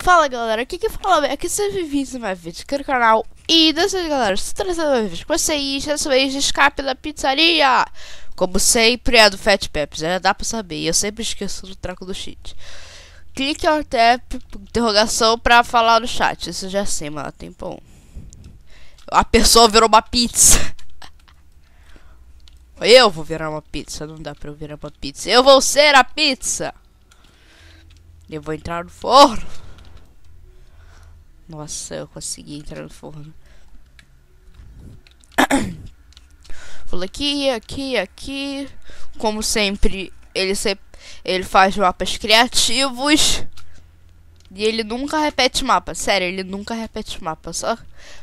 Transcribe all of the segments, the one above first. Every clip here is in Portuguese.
Fala galera, aqui que fala é que você vive mais vídeo aqui no canal. E dessa galera, estou trazendo mais vídeo com vocês Dessa vez de escape da pizzaria. Como sempre é do Fat Peps, já dá pra saber Eu sempre esqueço do traco do cheat. Clique on tap, interrogação pra falar no chat Isso já sei, mano, tem bom. A pessoa virou uma pizza. Eu vou virar uma pizza, não dá pra eu virar uma pizza. Eu vou ser a pizza. Eu vou entrar no forno nossa, eu consegui entrar no forno. Vou aqui, aqui, aqui. Como sempre, ele sempre, ele faz mapas criativos. E ele nunca repete mapa. Sério, ele nunca repete mapa. Só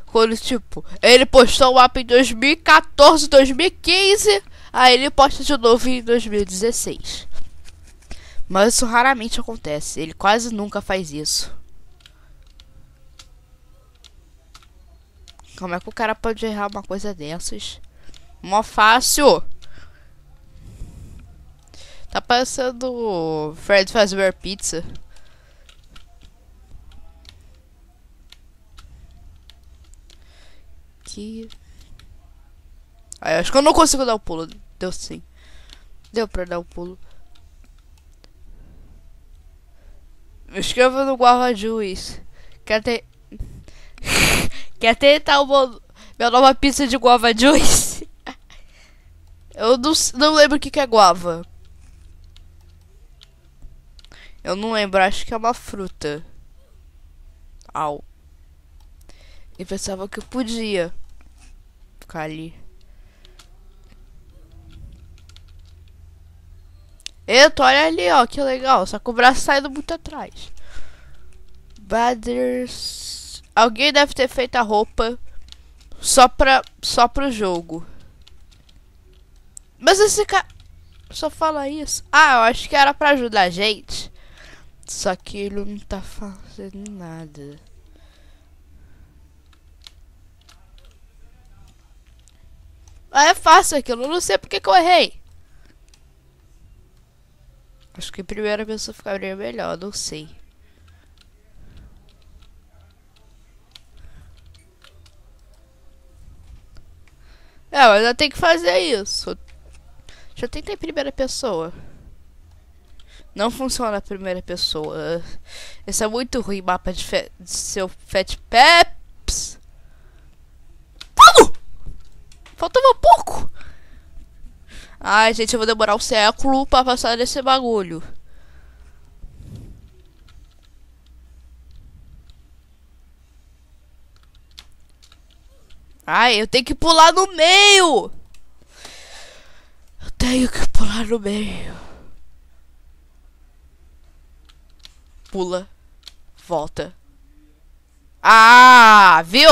quando, tipo, ele postou o mapa em 2014, 2015. Aí ele posta de novo em 2016. Mas isso raramente acontece. Ele quase nunca faz isso. Como é que o cara pode errar uma coisa dessas? Mó fácil. Tá parecendo Fred Fazbear Pizza. Que... Acho que eu não consigo dar o pulo. Deu sim. Deu pra dar o pulo. Me inscreva no Guava Juiz. Quer ter... Quer tentar uma, minha nova pizza de guava juice? Eu não, não lembro o que, que é guava. Eu não lembro, acho que é uma fruta. Au. Eu pensava que eu podia ficar ali. Eita, olha ali, ó, que legal. Só que o braço saindo muito atrás. Brothers Alguém deve ter feito a roupa só pra só pro jogo. Mas esse cara só fala isso. Ah, eu acho que era pra ajudar a gente. Só que ele não tá fazendo nada. Ah, é fácil aquilo. Eu não sei porque que eu errei. Acho que a primeira pessoa ficaria melhor, não sei. É, mas eu tenho que fazer isso. Já tentei primeira pessoa. Não funciona a primeira pessoa. Esse é muito ruim, mapa de, de seu Fat Peps. Fogo! Faltava pouco. Ai, gente, eu vou demorar um século pra passar desse bagulho. Ai, eu tenho que pular no meio. Eu tenho que pular no meio. Pula. Volta. Ah, viu?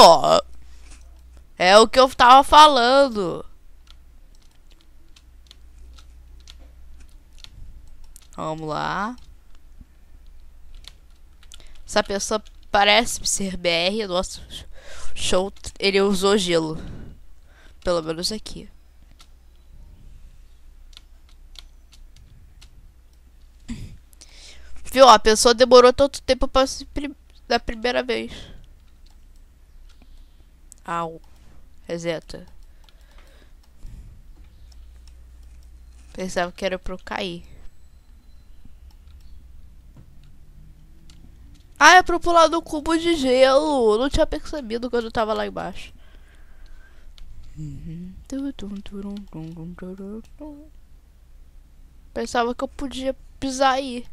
É o que eu tava falando. Vamos lá. Essa pessoa parece ser BR. Nossa, Show, ele usou gelo. Pelo menos aqui. Viu? A pessoa demorou tanto tempo pra se da primeira vez. Au. Reseta. Pensava que era pra eu cair. Ah, é pro pular do cubo de gelo. não tinha percebido quando eu tava lá embaixo. Pensava que eu podia pisar aí.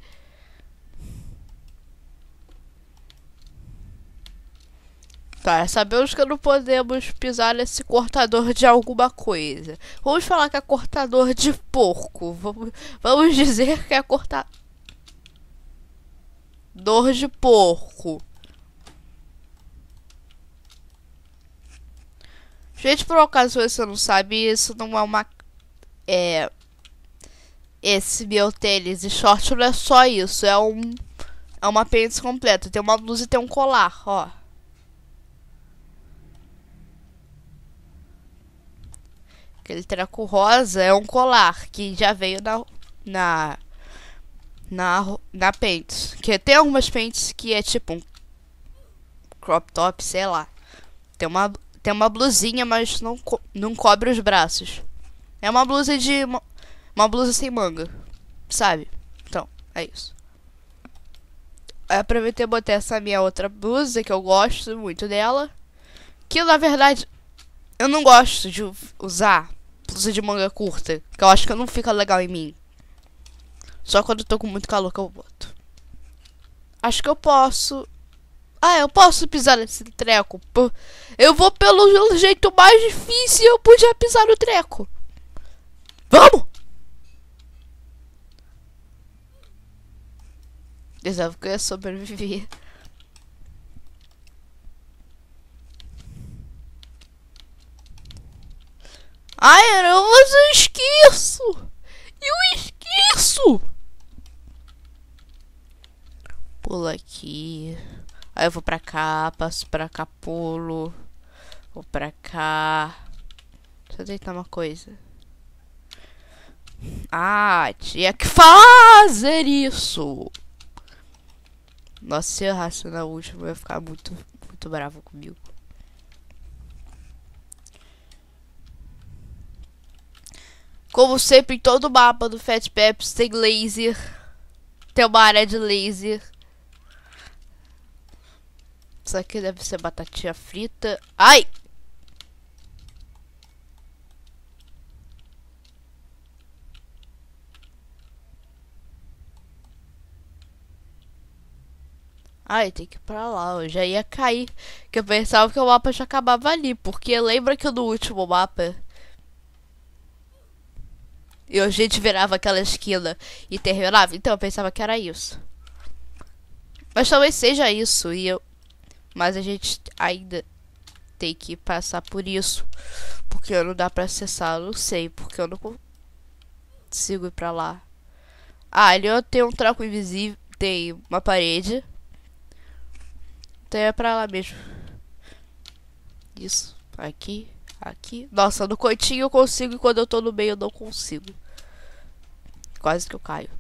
Tá, sabemos que não podemos pisar nesse cortador de alguma coisa. Vamos falar que é cortador de porco. Vamos, vamos dizer que é cortador Dor de porco. Gente, por acaso você não sabe, isso não é uma. É. Esse meu tênis e short não é só isso, é um. É uma pênis completa. Tem uma blusa e tem um colar, ó. Aquele treco rosa é um colar que já veio na. na na, na Paints. Que tem algumas Paints que é tipo um crop top, sei lá. Tem uma, tem uma blusinha, mas não, co não cobre os braços. É uma blusa de. Uma, uma blusa sem manga. Sabe? Então, é isso. Aí aproveitei e botei essa minha outra blusa, que eu gosto muito dela. Que na verdade eu não gosto de usar blusa de manga curta. Que eu acho que não fica legal em mim. Só quando eu tô com muito calor que eu boto. Acho que eu posso. Ah, eu posso pisar nesse treco. Eu vou pelo jeito mais difícil eu podia pisar no treco. Vamos! Pensava que eu ia sobreviver. Ai, eu esqueço! Eu esqueço! Pula aqui. Aí eu vou pra cá, passo pra cá, pulo. Vou pra cá. Deixa eu deitar uma coisa. Ah, tinha que fazer isso! Nossa, se eu errasse na última, eu ia ficar muito, muito bravo comigo. Como sempre, em todo mapa do Fat Peps tem laser. Tem uma área de laser. Isso aqui deve ser batatinha frita. Ai! Ai, tem que ir pra lá, eu já ia cair. Que eu pensava que o mapa já acabava ali. Porque lembra que no último mapa e a gente virava aquela esquina e terminava. Então eu pensava que era isso. Mas talvez seja isso. E eu. Mas a gente ainda tem que passar por isso. Porque não dá pra acessar. Eu não sei. Porque eu não consigo ir pra lá. Ah, ali eu tenho um troco invisível. Tem uma parede. Então é pra lá mesmo. Isso. Aqui. Aqui. Nossa, no coitinho eu consigo e quando eu tô no meio eu não consigo. Quase que eu caio.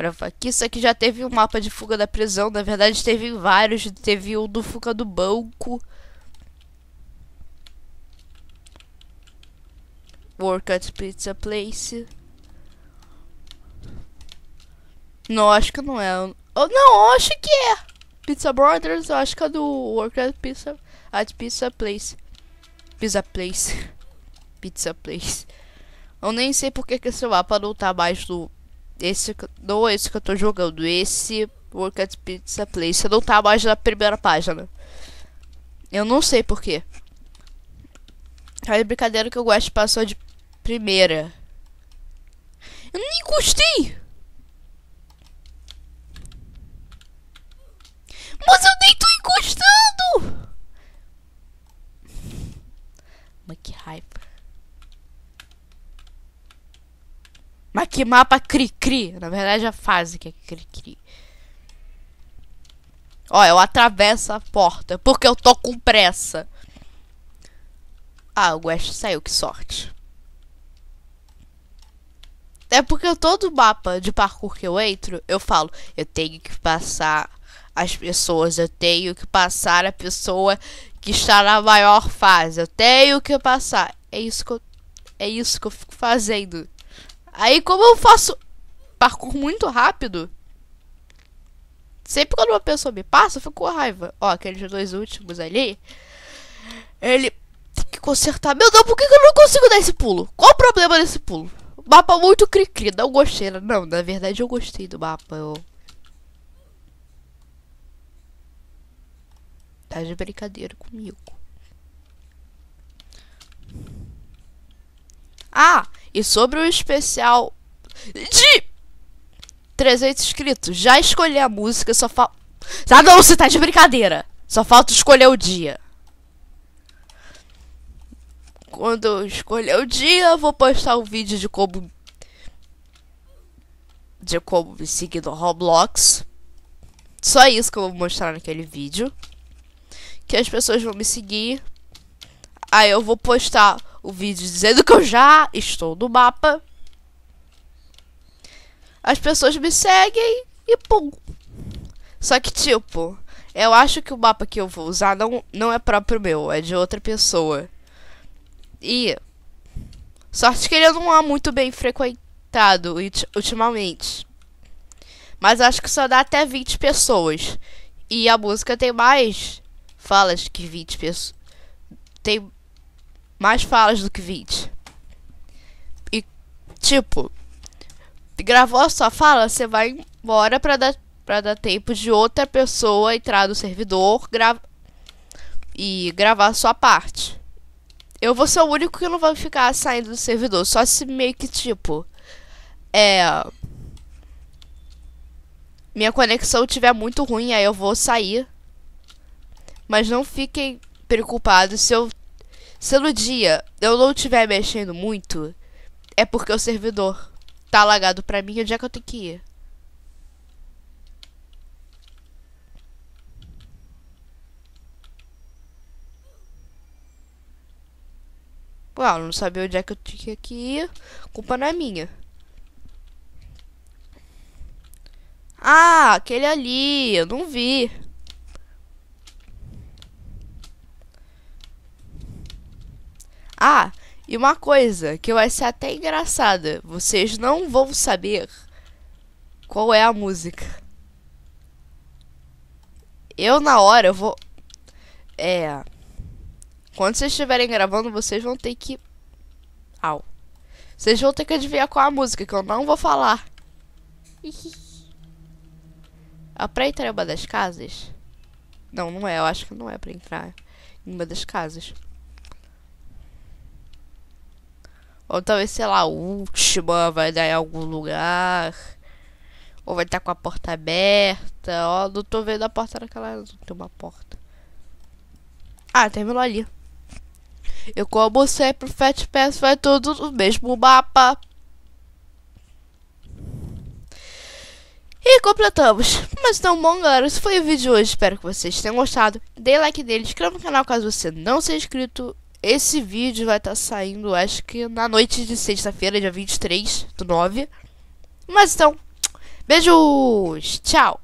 Agora aqui, isso aqui já teve um mapa de fuga da prisão. Na verdade, teve vários. Teve o do fuga do banco. Work at Pizza Place. Não, acho que não é. Oh, não, acho que é. Pizza Brothers, acho que é do Work at Pizza, at Pizza Place. Pizza Place. Pizza Place. Eu nem sei porque que esse mapa não tá mais no. Esse, não esse que eu tô jogando. Esse Work at Pizza Place não tá mais na primeira página. Eu não sei porquê. É brincadeira que eu gosto passou de primeira. Eu nem gostei! Mas eu nem tô encostando! Mas que raiva. Mas que mapa cri-cri? Na verdade, a fase que é cri-cri. Ó, eu atravesso a porta porque eu tô com pressa. Ah, o West saiu, que sorte. É porque todo mapa de parkour que eu entro, eu falo, eu tenho que passar as pessoas, eu tenho que passar a pessoa que está na maior fase, eu tenho que passar. É isso que eu, é isso que eu fico fazendo. Aí como eu faço parkour muito rápido, sempre quando uma pessoa me passa, eu fico com raiva. Ó, aqueles dois últimos ali, ele tem que consertar. Meu Deus, por que, eu não consigo dar esse pulo? Qual o problema desse pulo? Mapa muito cri-cri, não gostei. Não, na verdade eu gostei do mapa. Eu... Tá de brincadeira comigo. Ah, e sobre o especial de 300 inscritos, já escolhi a música, só falta... Ah não, você tá de brincadeira. Só falta escolher o dia. Quando eu escolher o dia, eu vou postar um vídeo de como... De como me seguir no Roblox. Só isso que eu vou mostrar naquele vídeo. Que as pessoas vão me seguir. Aí eu vou postar o vídeo dizendo que eu já estou no mapa. as pessoas me seguem e pum. Só que, tipo, eu acho que o mapa que eu vou usar não, não é próprio meu, é de outra pessoa. E. Sorte que ele não é muito bem frequentado ultimamente. Mas acho que só dá até 20 pessoas. E a música tem mais falas que 20 pessoas. Tem mais falas do que 20. E, tipo, gravou a sua fala, você vai embora pra dar, pra dar tempo de outra pessoa entrar no servidor gra e gravar a sua parte. Eu vou ser o único que não vai ficar saindo do servidor. Só se meio que, tipo, é. Minha conexão estiver muito ruim, aí eu vou sair. Mas não fiquem preocupados se eu se no dia eu não estiver mexendo muito, é porque o servidor tá lagado pra mim, onde é que eu tenho que ir? Uau, não sabia onde é que eu tinha que ir. Culpa não é minha. Ah, aquele ali, eu não vi. Ah, e uma coisa que vai ser até engraçada: vocês não vão saber qual é a música. Eu, na hora, eu vou. É. Quando vocês estiverem gravando, vocês vão ter que. Au. Vocês vão ter que adivinhar qual é a música, que eu não vou falar. É pra entrar em uma das casas? Não, não é. Eu acho que não é pra entrar em uma das casas. Ou talvez, sei lá, a última vai dar em algum lugar. Ou vai estar com a porta aberta. Ó, não tô vendo a porta naquela. Não tem uma porta. Ah, terminou ali. Eu como sempre, o Fat Pass vai tudo no mesmo mapa. E completamos. Mas então, bom, galera, esse foi o vídeo de hoje. Espero que vocês tenham gostado. Dê like nele, inscreva no canal caso você não seja inscrito. Esse vídeo vai estar tá saindo, acho que na noite de sexta-feira, dia 23 do 9. Mas então, beijos, tchau!